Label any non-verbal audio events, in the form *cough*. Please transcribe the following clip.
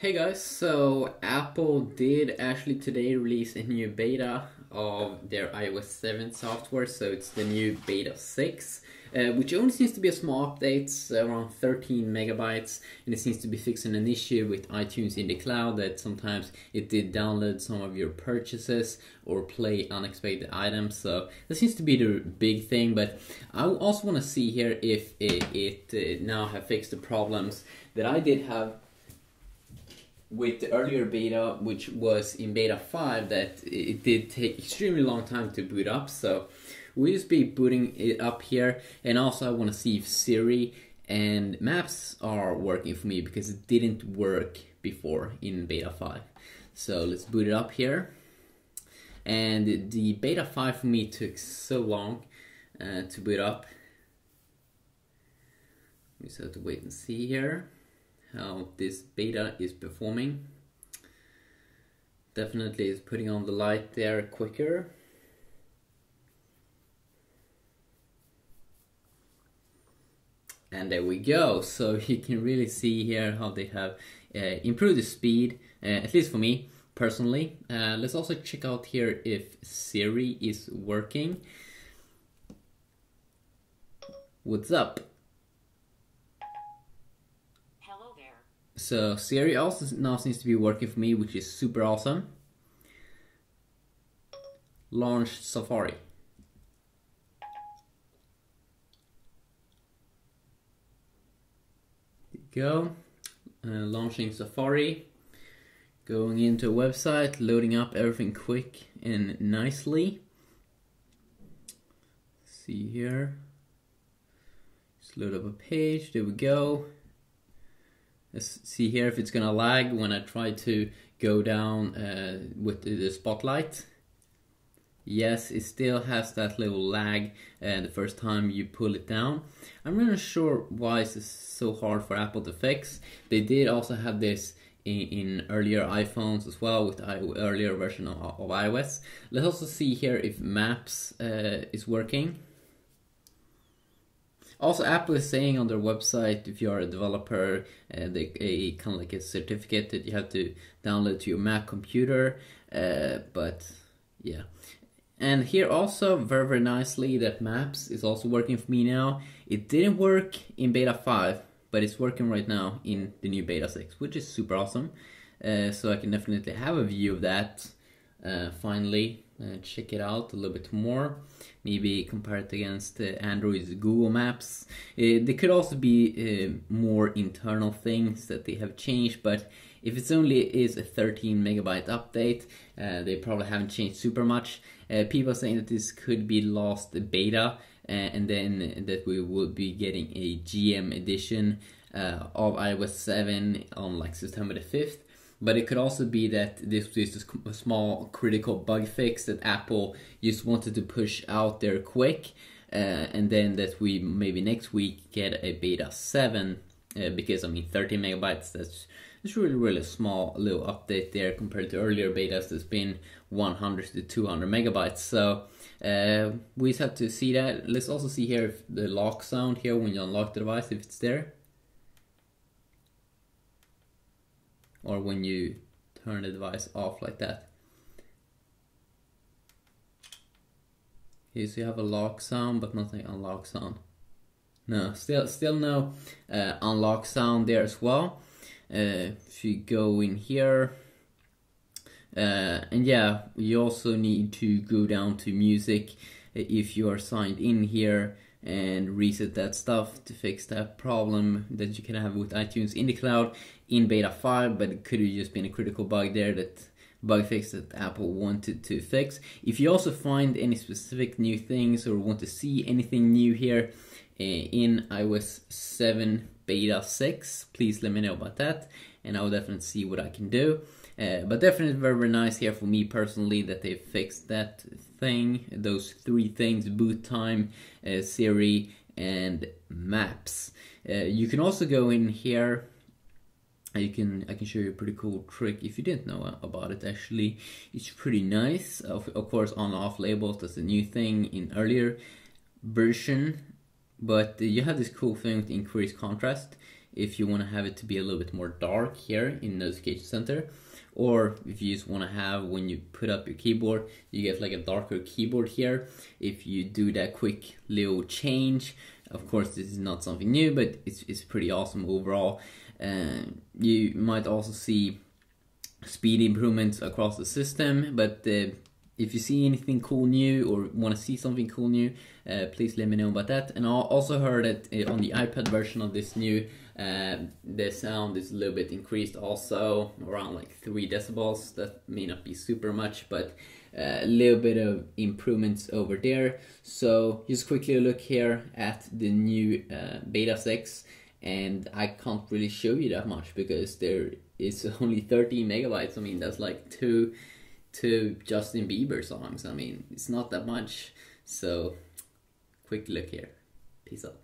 Hey guys, so Apple did actually today release a new beta of their iOS 7 software, so it's the new beta 6, uh, which only seems to be a small update, around 13 megabytes, and it seems to be fixing an issue with iTunes in the cloud that sometimes it did download some of your purchases or play unexpected items, so that seems to be the big thing, but I also want to see here if it, it uh, now have fixed the problems that I did have with the earlier beta, which was in beta 5, that it did take extremely long time to boot up. So we'll just be booting it up here. And also I want to see if Siri and Maps are working for me because it didn't work before in beta 5. So let's boot it up here. And the beta 5 for me took so long uh, to boot up. We just have to wait and see here how this beta is performing. Definitely is putting on the light there quicker. And there we go. So *laughs* you can really see here how they have uh, improved the speed, uh, at least for me personally. Uh, let's also check out here if Siri is working. What's up? So Siri also now seems to be working for me, which is super awesome. Launch Safari. Go. Uh, launching Safari. Going into a website, loading up everything quick and nicely. See here. Just load up a page. There we go. Let's see here if it's gonna lag when I try to go down uh, with the spotlight. Yes, it still has that little lag uh, the first time you pull it down. I'm not sure why this is so hard for Apple to fix. They did also have this in, in earlier iPhones as well with the earlier version of, of, iOS. Let's also see here if Maps uh, is working. Also, Apple is saying on their website, if you are a developer, uh, they, a kind of like a certificate that you have to download to your Mac computer. Uh, but yeah, and here also very very nicely that Maps is also working for me now. It didn't work in beta five, but it's working right now in the new beta six, which is super awesome. Uh, so I can definitely have a view of that uh, finally uh, check it out a little bit more. Maybe compare it against uh, android's google maps. Uh, there could also be uh, more internal things that they have changed but if it's only is a 13 megabyte update uh, they probably haven't changed super much. Uh, people are saying that this could be lost beta and then that we will be getting a gm edition of ios 7 on like september the 5th but it could also be that this was a small critical bug fix that Apple just wanted to push out there quick, uh, and then that we maybe next week get a beta 7, uh, because I mean 30 megabytes, that's it's really really small little update there compared to earlier betas that's been 100 to 200 megabytes. So uh, we just have to see that. Let's also see here if the lock sound here when you unlock the device if it's there or when you turn the device off like that. Okay, so you have a lock sound but nothing unlock sound. No, still still no uh, unlock sound there as well. Uh, if you go in here, uh, and yeah, you also need to go down to music if you are signed in here and reset that stuff to fix that problem that you can have with iTunes in the cloud in beta 5 but it could have just been a critical bug there that bug fix that Apple wanted to fix. If you also find any specific new things or want to see anything new here uh, in iOS 7 beta 6 please let me know about that and I'll definitely see what I can do. Uh, but definitely very, very nice here for me personally that they fixed that thing, those three things, boot time, uh, Siri, and maps. Uh, you can also go in here. You can I can show you a pretty cool trick if you didn't know about it actually. It's pretty nice. Of, of course on off labels that's a new thing in earlier version. But you have this cool thing to increase contrast if you want to have it to be a little bit more dark here in notification center or if you just want to have when you put up your keyboard you get like a darker keyboard here. If you do that quick little change of course this is not something new but it's, it's pretty awesome overall. Uh, you might also see speed improvements across the system but uh, if you see anything cool new or want to see something cool new, uh, please let me know about that. And I also heard that uh, on the iPad version of this new, uh, the sound is a little bit increased also, around like 3 decibels. That may not be super much, but uh, a little bit of improvements over there. So just quickly look here at the new uh, Beta 6 and I can't really show you that much because there is *laughs* only 13 megabytes. I mean, that's like two to Justin Bieber songs. I mean, it's not that much. So, quick look here. Peace out.